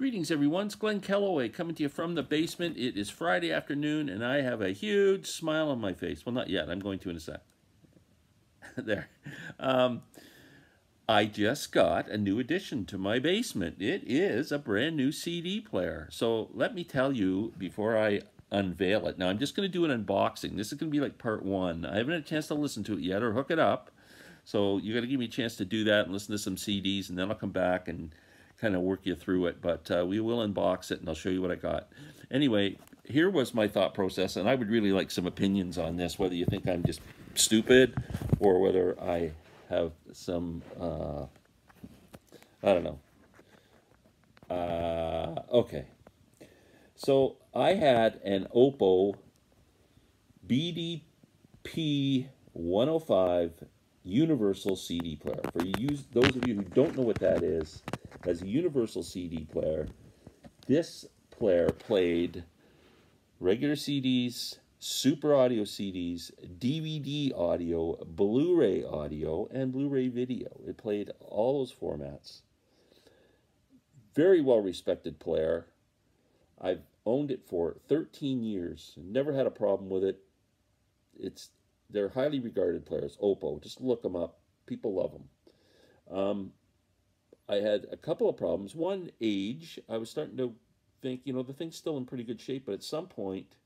Greetings, everyone. It's Glen Kellaway coming to you from the basement. It is Friday afternoon, and I have a huge smile on my face. Well, not yet. I'm going to in a sec. there. Um, I just got a new addition to my basement. It is a brand new CD player. So let me tell you before I unveil it. Now, I'm just going to do an unboxing. This is going to be like part one. I haven't had a chance to listen to it yet or hook it up. So you got to give me a chance to do that and listen to some CDs, and then I'll come back and kind of work you through it, but uh, we will unbox it and I'll show you what I got. Anyway, here was my thought process, and I would really like some opinions on this, whether you think I'm just stupid or whether I have some, uh, I don't know. Uh, okay. So I had an Oppo BDP 105 universal CD player. For you, those of you who don't know what that is, as a universal CD player, this player played regular CDs, super audio CDs, DVD audio, Blu-ray audio, and Blu-ray video. It played all those formats. Very well respected player. I've owned it for 13 years. Never had a problem with it. It's they're highly regarded players. Oppo, just look them up. People love them. Um, I had a couple of problems. One, age. I was starting to think, you know, the thing's still in pretty good shape, but at some point,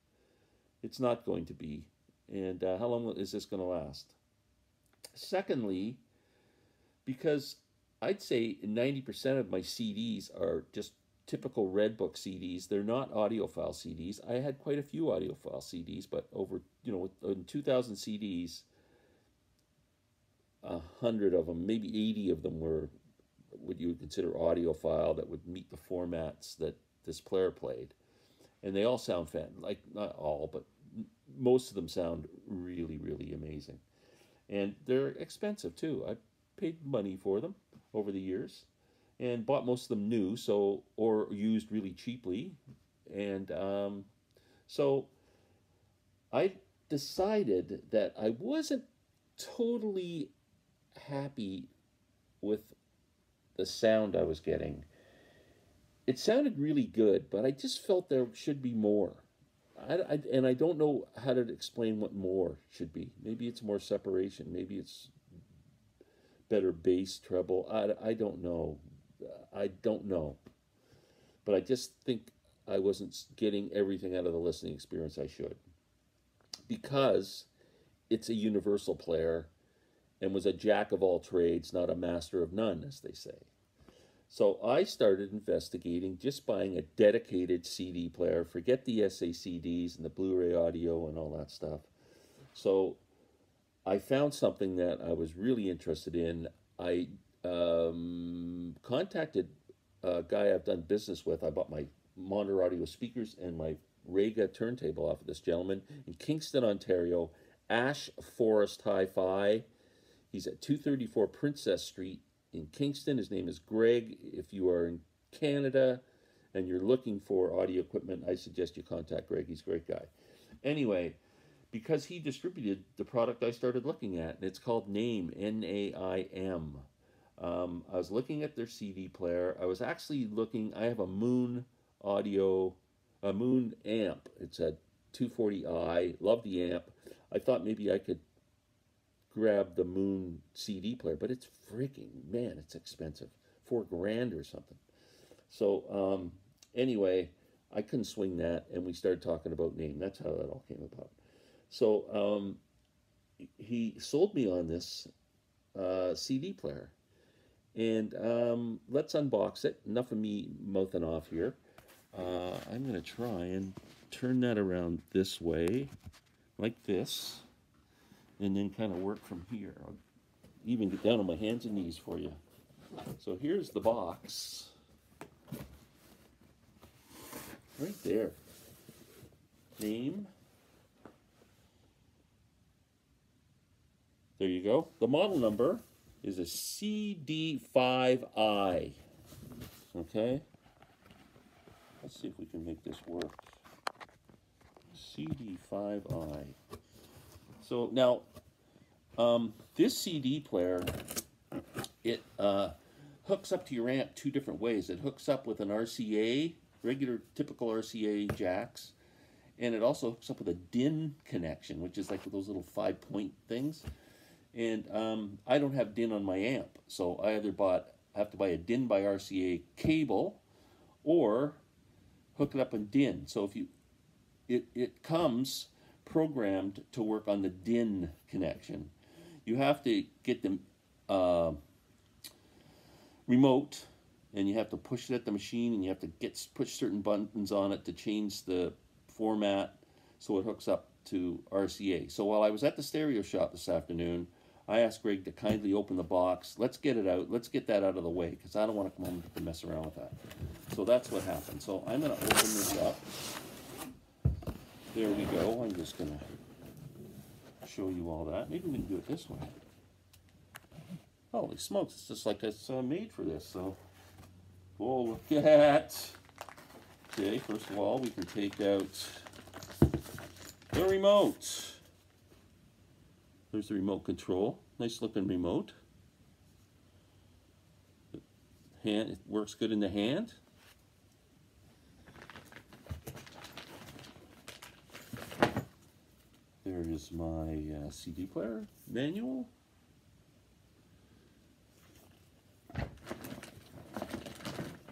it's not going to be. And uh, how long is this going to last? Secondly, because I'd say 90% of my CDs are just typical Redbook CDs. They're not audiophile CDs. I had quite a few audiophile CDs, but over, you know, in 2,000 CDs, a hundred of them, maybe 80 of them were what you would consider audiophile that would meet the formats that this player played. And they all sound fan, like not all, but most of them sound really, really amazing. And they're expensive too. I paid money for them over the years and bought most of them new, so or used really cheaply. And um, so I decided that I wasn't totally happy with the sound I was getting. It sounded really good, but I just felt there should be more. I, I, and I don't know how to explain what more should be. Maybe it's more separation. Maybe it's better bass treble. I, I don't know. I don't know. But I just think I wasn't getting everything out of the listening experience I should. Because it's a universal player and was a jack of all trades, not a master of none, as they say. So I started investigating just buying a dedicated CD player. Forget the SACDs and the Blu-ray audio and all that stuff. So I found something that I was really interested in. I um, contacted a guy I've done business with. I bought my monitor audio speakers and my Rega turntable off of this gentleman in Kingston, Ontario. Ash Forest Hi-Fi. He's at 234 Princess Street in Kingston. His name is Greg. If you are in Canada and you're looking for audio equipment, I suggest you contact Greg. He's a great guy. Anyway, because he distributed the product I started looking at, and it's called Naim, N-A-I-M. Um, I was looking at their CD player. I was actually looking, I have a Moon audio, a Moon amp. It's a 240i, love the amp. I thought maybe I could grab the Moon CD player, but it's freaking, man, it's expensive. Four grand or something. So, um, anyway, I couldn't swing that, and we started talking about Naim. That's how that all came about. So, um, he sold me on this uh, CD player. And um, let's unbox it. Enough of me mouthing off here. Uh, I'm going to try and turn that around this way, like this and then kind of work from here. I'll even get down on my hands and knees for you. So here's the box. Right there. Naim. There you go. The model number is a CD5i. Okay? Let's see if we can make this work. CD5i. So now, um, this CD player, it uh, hooks up to your amp two different ways. It hooks up with an RCA, regular typical RCA jacks, and it also hooks up with a DIN connection, which is like those little five point things. And um, I don't have DIN on my amp, so I either bought I have to buy a DIN by RCA cable, or hook it up in DIN. So if you, it it comes programmed to work on the DIN connection. You have to get the uh, remote and you have to push it at the machine and you have to get push certain buttons on it to change the format so it hooks up to RCA. So while I was at the stereo shop this afternoon, I asked Greg to kindly open the box. Let's get it out. Let's get that out of the way because I don't want to come home to mess around with that. So that's what happened. So I'm going to open this up. There we go. I'm just going to show you all that. Maybe we can do it this way. Holy smokes, it's just like it's uh, made for this. So, oh, look at. Okay, first of all, we can take out the remote. There's the remote control. Nice looking remote. Hand, it works good in the hand. There is my uh, CD player manual.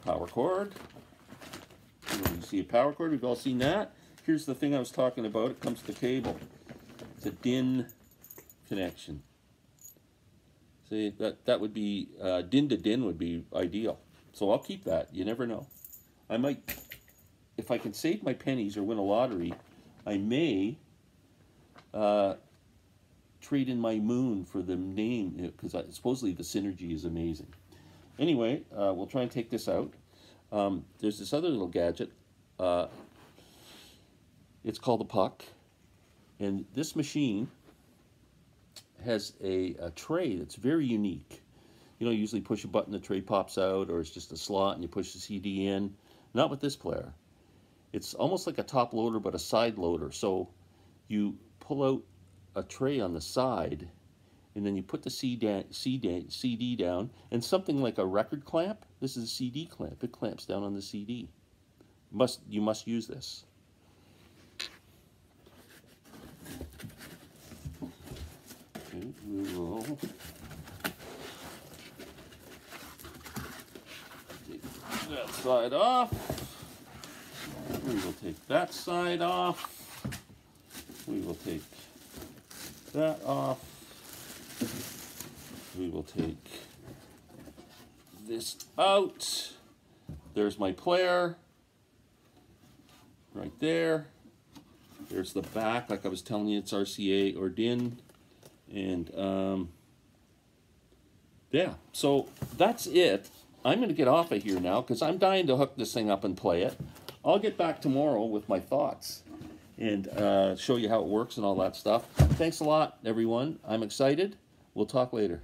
Power cord. You see a power cord, we've all seen that. Here's the thing I was talking about, it comes to the cable. It's a DIN connection. See, that, that would be, uh, DIN to DIN would be ideal. So I'll keep that, you never know. I might, if I can save my pennies or win a lottery, I may uh, trade in my moon for the Naim because supposedly the synergy is amazing. Anyway, uh, we'll try and take this out. Um, there's this other little gadget. Uh, it's called a puck. And this machine has a, a, tray that's very unique. You know, you usually push a button, the tray pops out, or it's just a slot and you push the CD in. Not with this player. It's almost like a top loader, but a side loader. So you pull out a tray on the side and then you put the CD, CD down and something like a record clamp this is a CD clamp it clamps down on the CD must you must use this. We will take that side off. We will take that side off we will take that off. We will take this out. There's my player right there. There's the back, like I was telling you, it's RCA or DIN. And um, yeah, so that's it. I'm going to get off of here now because I'm dying to hook this thing up and play it. I'll get back tomorrow with my thoughts and uh, show you how it works and all that stuff. Thanks a lot, everyone. I'm excited. We'll talk later.